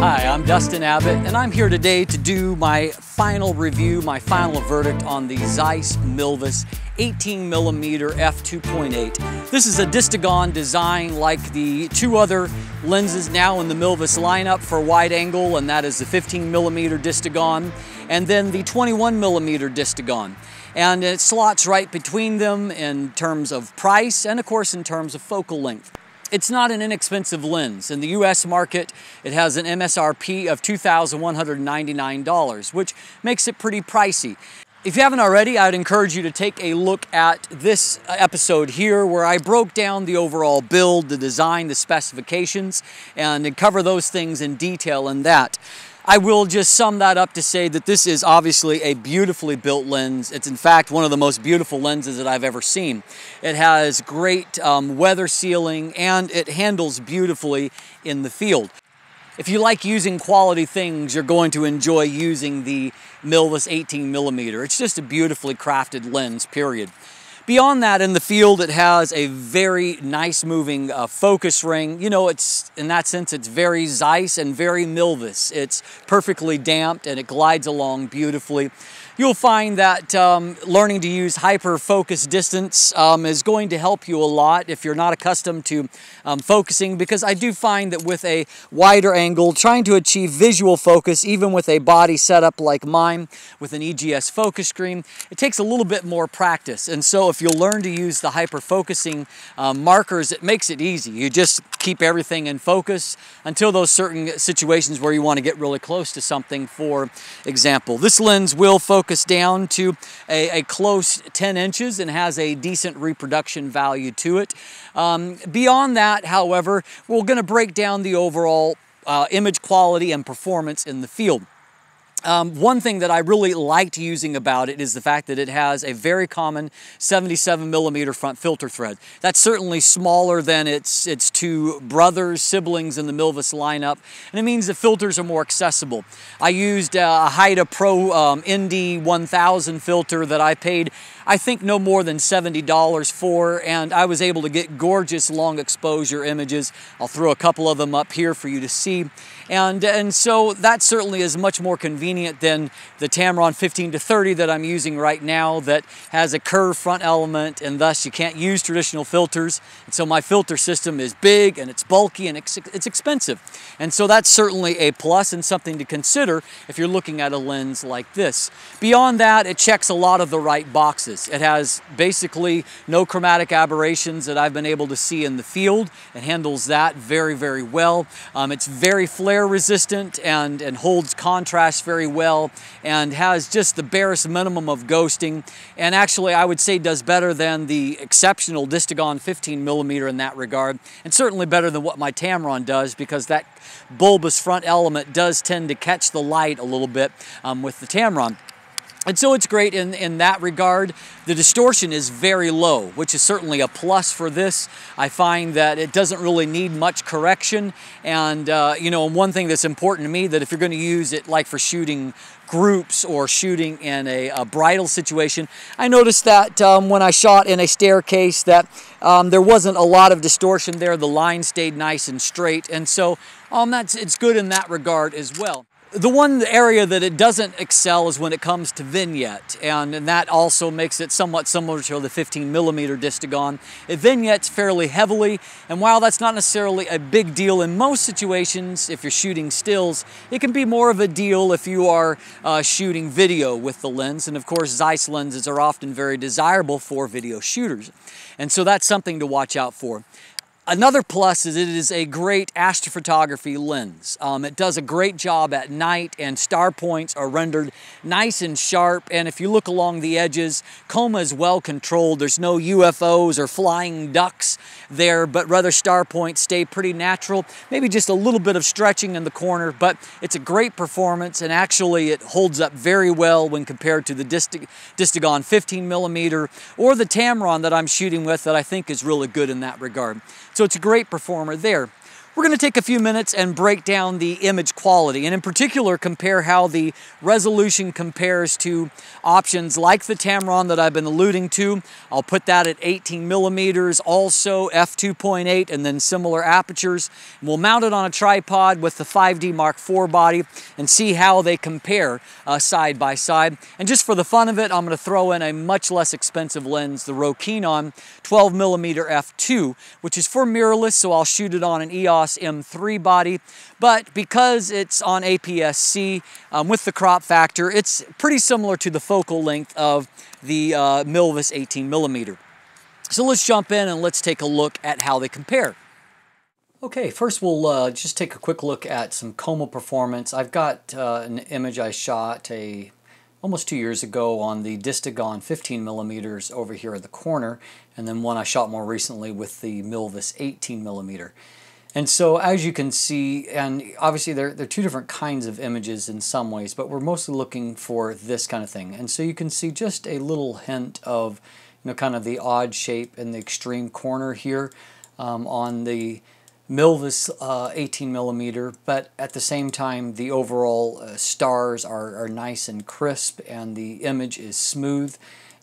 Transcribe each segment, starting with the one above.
Hi, I'm Dustin Abbott, and I'm here today to do my final review, my final verdict on the Zeiss Milvus 18 millimeter f2.8. This is a Distagon design like the two other lenses now in the Milvus lineup for wide angle, and that is the 15 millimeter Distagon, and then the 21 millimeter Distagon. And it slots right between them in terms of price and of course in terms of focal length. It's not an inexpensive lens. In the US market, it has an MSRP of $2,199, which makes it pretty pricey. If you haven't already, I'd encourage you to take a look at this uh, episode here where I broke down the overall build, the design, the specifications, and cover those things in detail in that. I will just sum that up to say that this is obviously a beautifully built lens. It's in fact one of the most beautiful lenses that I've ever seen. It has great um, weather sealing and it handles beautifully in the field. If you like using quality things, you're going to enjoy using the Milvus 18 millimeter. It's just a beautifully crafted lens, period. Beyond that, in the field, it has a very nice moving uh, focus ring. You know, it's in that sense, it's very Zeiss and very Milvus. It's perfectly damped and it glides along beautifully you'll find that um, learning to use hyper focus distance um, is going to help you a lot if you're not accustomed to um, focusing because I do find that with a wider angle, trying to achieve visual focus even with a body setup like mine with an EGS focus screen, it takes a little bit more practice. And so if you'll learn to use the hyper focusing um, markers, it makes it easy. You just keep everything in focus until those certain situations where you want to get really close to something, for example. This lens will focus down to a, a, close 10 inches and has a decent reproduction value to it. Um, beyond that, however, we're going to break down the overall uh, image quality and performance in the field. Um, one thing that I really liked using about it is the fact that it has a very common 77 millimeter front filter thread. That's certainly smaller than its, its two brothers, siblings in the Milvus lineup, and it means the filters are more accessible. I used a Haida Pro um, ND 1000 filter that I paid I think no more than $70 for, and I was able to get gorgeous long exposure images. I'll throw a couple of them up here for you to see. And, and so that certainly is much more convenient than the Tamron 15 to 30 that I'm using right now that has a curved front element and thus you can't use traditional filters. And so my filter system is big and it's bulky and it's, it's expensive. And so that's certainly a plus and something to consider if you're looking at a lens like this. Beyond that, it checks a lot of the right boxes. It has basically no chromatic aberrations that I've been able to see in the field. It handles that very, very well. Um, it's very flare resistant and, and holds contrast very well and has just the barest minimum of ghosting. And actually, I would say does better than the exceptional Distagon 15 millimeter in that regard, and certainly better than what my Tamron does because that bulbous front element does tend to catch the light a little bit um, with the Tamron. And so it's great in, in that regard. The distortion is very low, which is certainly a plus for this. I find that it doesn't really need much correction. And, uh, you know, one thing that's important to me that if you're going to use it like for shooting groups or shooting in a, a bridal situation, I noticed that um, when I shot in a staircase that um, there wasn't a lot of distortion there. The line stayed nice and straight. And so um, that's, it's good in that regard as well. The one area that it doesn't excel is when it comes to vignette, and, and that also makes it somewhat similar to the 15 millimeter Distagon. It vignettes fairly heavily, and while that's not necessarily a big deal in most situations, if you're shooting stills, it can be more of a deal if you are uh, shooting video with the lens, and of course Zeiss lenses are often very desirable for video shooters. And so that's something to watch out for. Another plus is it is a great astrophotography lens. Um, it does a great job at night and star points are rendered nice and sharp and if you look along the edges, coma is well controlled. There's no UFOs or flying ducks there, but rather star points stay pretty natural. Maybe just a little bit of stretching in the corner, but it's a great performance and actually it holds up very well when compared to the Distagon 15 millimeter or the Tamron that I'm shooting with that I think is really good in that regard. So it's a great performer there. We're going to take a few minutes and break down the image quality and in particular compare how the resolution compares to options like the Tamron that I've been alluding to. I'll put that at 18 millimeters, also f2.8 and then similar apertures. We'll mount it on a tripod with the 5D Mark IV body and see how they compare uh, side by side. And just for the fun of it, I'm going to throw in a much less expensive lens, the Rokinon 12 millimeter f2, which is for mirrorless, so I'll shoot it on an EOS M3 body, but because it's on APS-C um, with the crop factor, it's pretty similar to the focal length of the uh, Milvus 18 millimeter. So let's jump in and let's take a look at how they compare. Okay, first we'll uh, just take a quick look at some Coma performance. I've got uh, an image I shot a almost two years ago on the Distagon 15 millimeters over here at the corner, and then one I shot more recently with the Milvus 18 millimeter. And so as you can see, and obviously there, there are two different kinds of images in some ways, but we're mostly looking for this kind of thing. And so you can see just a little hint of, you know, kind of the odd shape in the extreme corner here um, on the Milvus uh, 18 millimeter, but at the same time the overall uh, stars are, are nice and crisp and the image is smooth.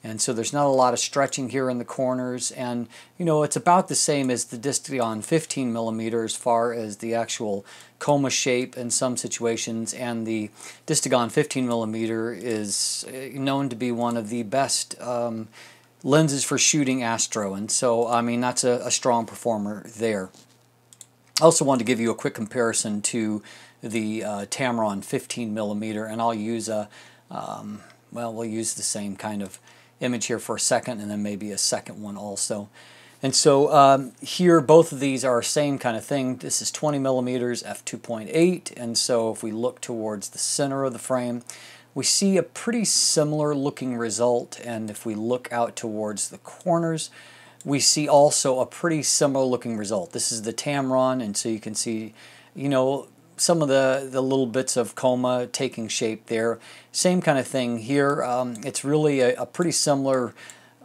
And so there's not a lot of stretching here in the corners. And, you know, it's about the same as the Distagon 15 millimeter as far as the actual coma shape in some situations. And the Distagon 15 millimeter is uh, known to be one of the best um, lenses for shooting astro. And so, I mean, that's a, a strong performer there. I also wanted to give you a quick comparison to the uh, Tamron 15 millimeter, and I'll use a, um, well, we'll use the same kind of image here for a second and then maybe a second one also. And so um, here both of these are same kind of thing. This is 20 millimeters f2.8 and so if we look towards the center of the frame we see a pretty similar looking result and if we look out towards the corners we see also a pretty similar looking result. This is the Tamron and so you can see you know some of the, the little bits of coma taking shape there. Same kind of thing here. Um, it's really a, a pretty similar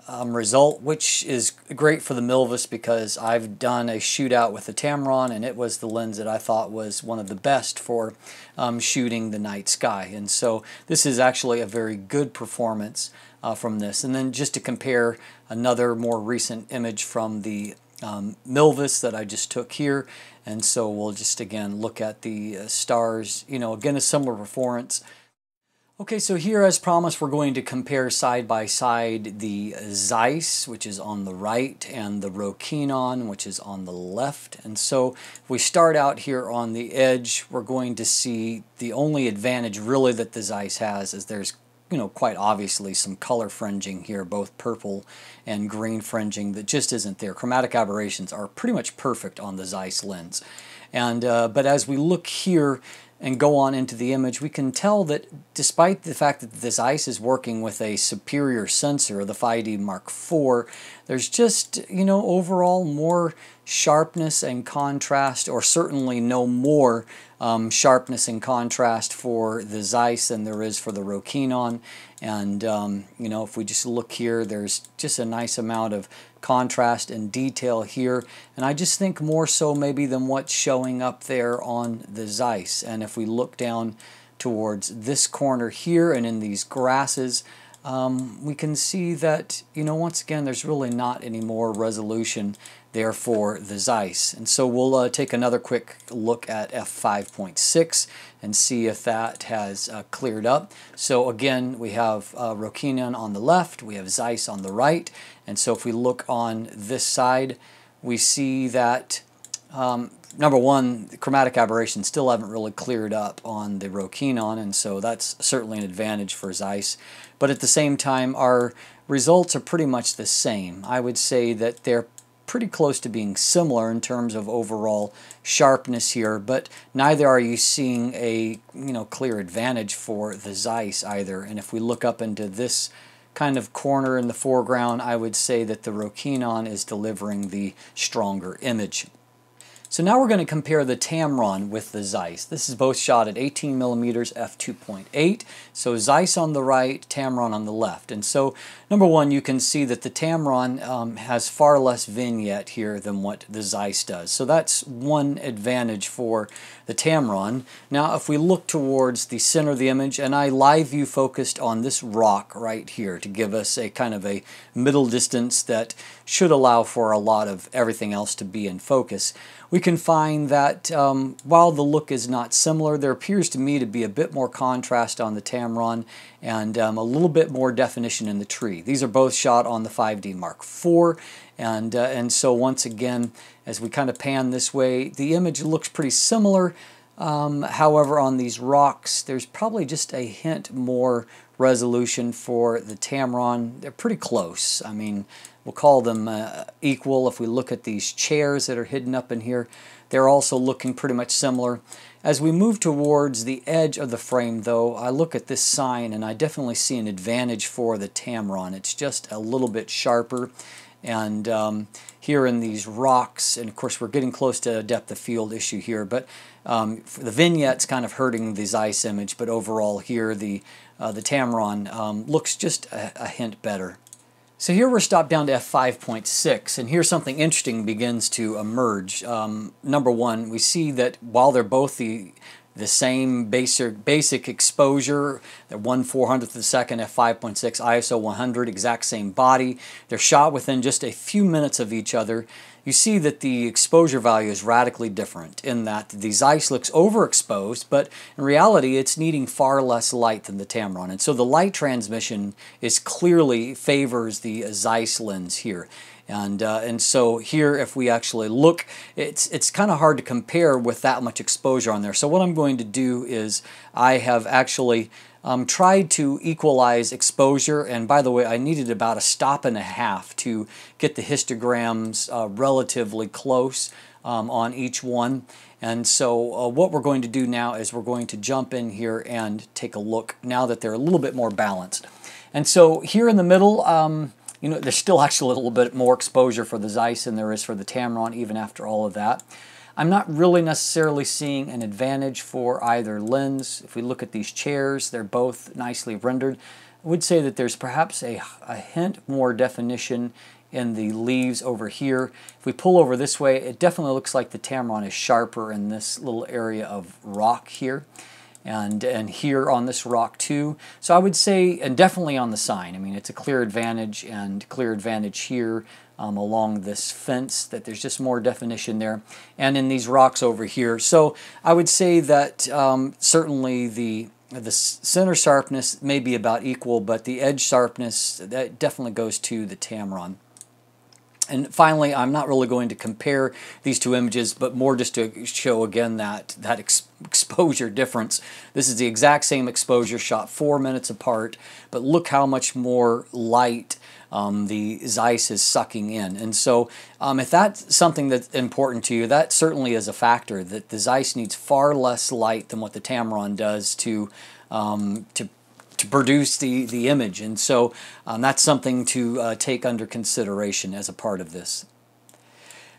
um, result, which is great for the Milvus because I've done a shootout with the Tamron and it was the lens that I thought was one of the best for um, shooting the night sky. And so this is actually a very good performance uh, from this. And then just to compare another more recent image from the um, Milvus that I just took here. And so we'll just again look at the uh, stars, you know, again a similar performance. Okay, so here as promised we're going to compare side by side the Zeiss, which is on the right, and the Rokinon, which is on the left. And so if we start out here on the edge, we're going to see the only advantage really that the Zeiss has is there's you know, quite obviously some color fringing here, both purple and green fringing that just isn't there. Chromatic aberrations are pretty much perfect on the Zeiss lens. And, uh, but as we look here and go on into the image, we can tell that despite the fact that this Zeiss is working with a superior sensor, the 5D Mark IV, there's just, you know, overall more sharpness and contrast, or certainly no more um, sharpness and contrast for the Zeiss than there is for the Rokinon. And, um, you know, if we just look here, there's just a nice amount of contrast and detail here. And I just think more so maybe than what's showing up there on the Zeiss. And if we look down towards this corner here and in these grasses, um, we can see that, you know, once again, there's really not any more resolution there for the Zeiss. And so we'll uh, take another quick look at f5.6 and see if that has uh, cleared up. So again, we have uh, on the left, we have Zeiss on the right, and so if we look on this side, we see that um, number one, chromatic aberrations still haven't really cleared up on the Rokinon, and so that's certainly an advantage for Zeiss. But at the same time, our results are pretty much the same. I would say that they're pretty close to being similar in terms of overall sharpness here, but neither are you seeing a you know clear advantage for the Zeiss either. And if we look up into this kind of corner in the foreground, I would say that the Rokinon is delivering the stronger image. So now we're going to compare the Tamron with the Zeiss. This is both shot at 18 millimeters f2.8. So Zeiss on the right, Tamron on the left. And so number one, you can see that the Tamron um, has far less vignette here than what the Zeiss does. So that's one advantage for the Tamron. Now if we look towards the center of the image, and I live view focused on this rock right here to give us a kind of a middle distance that should allow for a lot of everything else to be in focus we can find that um, while the look is not similar, there appears to me to be a bit more contrast on the Tamron and um, a little bit more definition in the tree. These are both shot on the 5D Mark IV, and, uh, and so once again, as we kind of pan this way, the image looks pretty similar. Um, however, on these rocks, there's probably just a hint more resolution for the Tamron. They're pretty close. I mean, we'll call them uh, equal. If we look at these chairs that are hidden up in here, they're also looking pretty much similar. As we move towards the edge of the frame though, I look at this sign and I definitely see an advantage for the Tamron. It's just a little bit sharper and um, here in these rocks, and of course we're getting close to a depth of field issue here, but um, the vignette's kind of hurting the Zeiss image, but overall here the, uh, the Tamron um, looks just a, a hint better. So here we're stopped down to f5.6, and here something interesting begins to emerge. Um, number one, we see that while they're both the the same basic basic exposure, they're 1 400th of a second f5.6, ISO 100, exact same body. They're shot within just a few minutes of each other you see that the exposure value is radically different in that the Zeiss looks overexposed, but in reality it's needing far less light than the Tamron. And so the light transmission is clearly favors the Zeiss lens here. And, uh, and so here, if we actually look, it's, it's kind of hard to compare with that much exposure on there. So what I'm going to do is I have actually um, tried to equalize exposure. And by the way, I needed about a stop and a half to get the histograms uh, relatively close um, on each one. And so uh, what we're going to do now is we're going to jump in here and take a look now that they're a little bit more balanced. And so here in the middle, um, you know, there's still actually a little bit more exposure for the Zeiss than there is for the Tamron even after all of that. I'm not really necessarily seeing an advantage for either lens. If we look at these chairs, they're both nicely rendered. I would say that there's perhaps a, a hint more definition in the leaves over here. If we pull over this way, it definitely looks like the Tamron is sharper in this little area of rock here and, and here on this rock too. So I would say, and definitely on the sign, I mean, it's a clear advantage and clear advantage here um, along this fence, that there's just more definition there, and in these rocks over here. So I would say that um, certainly the the center sharpness may be about equal, but the edge sharpness, that definitely goes to the Tamron. And finally, I'm not really going to compare these two images, but more just to show again that, that ex exposure difference. This is the exact same exposure shot four minutes apart, but look how much more light um, the Zeiss is sucking in. And so um, if that's something that's important to you, that certainly is a factor, that the Zeiss needs far less light than what the Tamron does to, um, to to produce the, the image. And so um, that's something to uh, take under consideration as a part of this.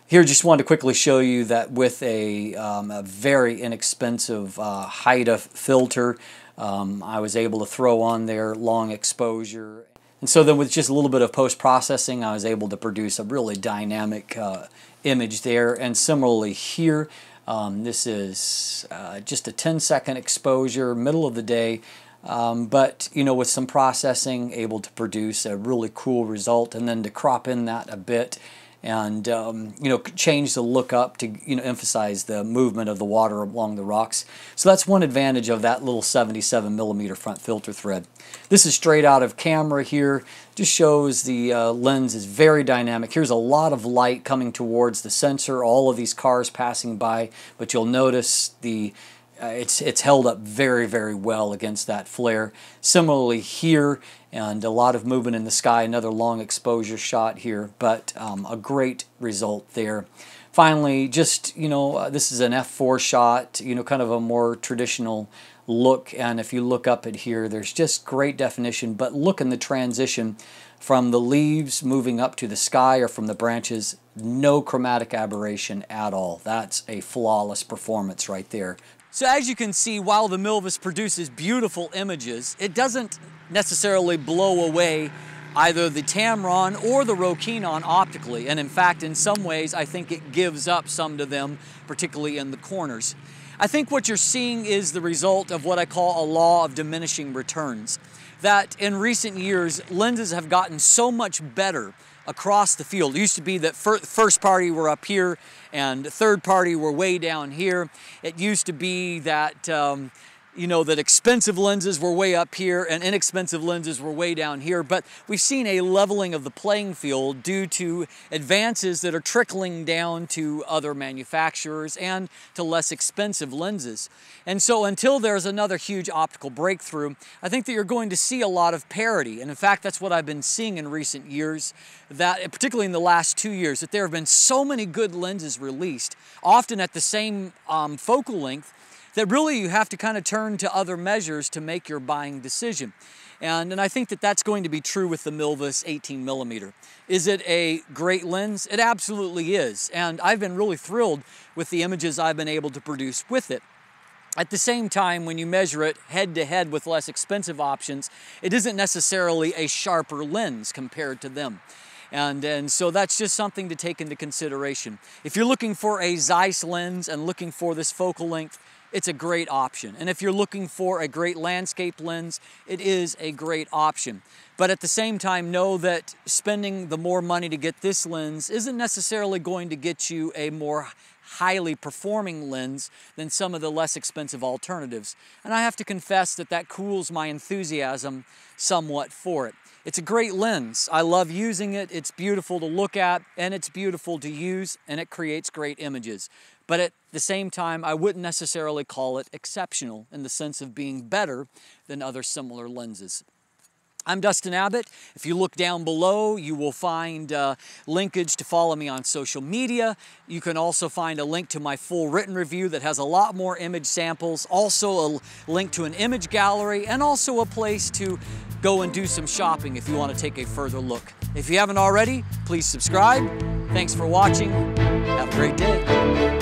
Here, just wanted to quickly show you that with a, um, a very inexpensive uh, Haida filter, um, I was able to throw on there long exposure. And so then with just a little bit of post-processing, I was able to produce a really dynamic uh, image there. And similarly here, um, this is uh, just a 10 second exposure, middle of the day, um, but you know with some processing able to produce a really cool result and then to crop in that a bit and um, you know change the look up to you know emphasize the movement of the water along the rocks. So that's one advantage of that little 77 millimeter front filter thread. This is straight out of camera here. Just shows the uh, lens is very dynamic. Here's a lot of light coming towards the sensor. All of these cars passing by, but you'll notice the uh, it's, it's held up very, very well against that flare. Similarly here, and a lot of movement in the sky, another long exposure shot here, but um, a great result there. Finally, just, you know, uh, this is an f4 shot, you know, kind of a more traditional look, and if you look up at here, there's just great definition, but look in the transition from the leaves moving up to the sky or from the branches, no chromatic aberration at all. That's a flawless performance right there. So as you can see, while the Milvus produces beautiful images, it doesn't necessarily blow away either the Tamron or the Rokinon optically. And in fact, in some ways, I think it gives up some to them, particularly in the corners. I think what you're seeing is the result of what I call a law of diminishing returns. That in recent years, lenses have gotten so much better across the field. It used to be that first party were up here and third party were way down here. It used to be that um, you know, that expensive lenses were way up here and inexpensive lenses were way down here, but we've seen a leveling of the playing field due to advances that are trickling down to other manufacturers and to less expensive lenses. And so until there's another huge optical breakthrough, I think that you're going to see a lot of parity. And in fact, that's what I've been seeing in recent years, that particularly in the last two years, that there have been so many good lenses released, often at the same um, focal length, that really you have to kind of turn to other measures to make your buying decision. And, and I think that that's going to be true with the Milvus 18 millimeter. Is it a great lens? It absolutely is. And I've been really thrilled with the images I've been able to produce with it. At the same time, when you measure it head to head with less expensive options, it isn't necessarily a sharper lens compared to them. And, and so that's just something to take into consideration. If you're looking for a Zeiss lens and looking for this focal length, it's a great option. And if you're looking for a great landscape lens, it is a great option. But at the same time, know that spending the more money to get this lens isn't necessarily going to get you a more highly performing lens than some of the less expensive alternatives. And I have to confess that that cools my enthusiasm somewhat for it. It's a great lens. I love using it. It's beautiful to look at and it's beautiful to use and it creates great images. But at the same time, I wouldn't necessarily call it exceptional in the sense of being better than other similar lenses. I'm Dustin Abbott. If you look down below, you will find uh, linkage to follow me on social media. You can also find a link to my full written review that has a lot more image samples, also a link to an image gallery, and also a place to go and do some shopping if you want to take a further look. If you haven't already, please subscribe. Thanks for watching. Have a great day.